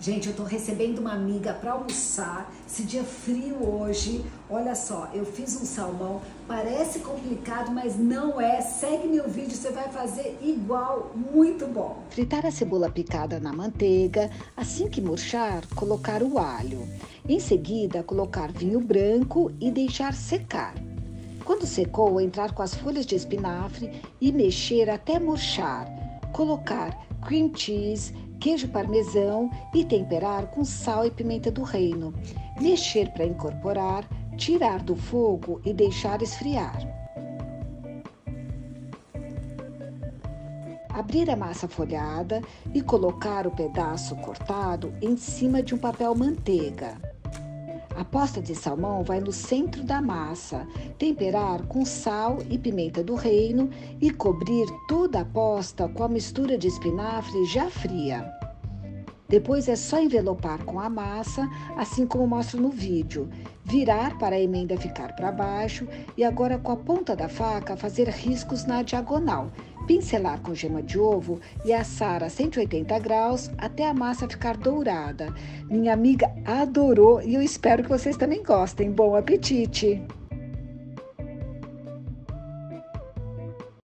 Gente, eu tô recebendo uma amiga para almoçar. Esse dia frio hoje. Olha só, eu fiz um salmão. Parece complicado, mas não é. Segue meu vídeo, você vai fazer igual, muito bom. Fritar a cebola picada na manteiga. Assim que murchar, colocar o alho. Em seguida, colocar vinho branco e deixar secar. Quando secou, entrar com as folhas de espinafre e mexer até murchar. Colocar cream cheese queijo parmesão e temperar com sal e pimenta do reino. Mexer para incorporar, tirar do fogo e deixar esfriar. Abrir a massa folhada e colocar o pedaço cortado em cima de um papel manteiga. A posta de salmão vai no centro da massa, temperar com sal e pimenta do reino e cobrir toda a posta com a mistura de espinafre já fria. Depois é só envelopar com a massa, assim como mostro no vídeo. Virar para a emenda ficar para baixo e agora com a ponta da faca fazer riscos na diagonal. Pincelar com gema de ovo e assar a 180 graus até a massa ficar dourada. Minha amiga adorou e eu espero que vocês também gostem. Bom apetite!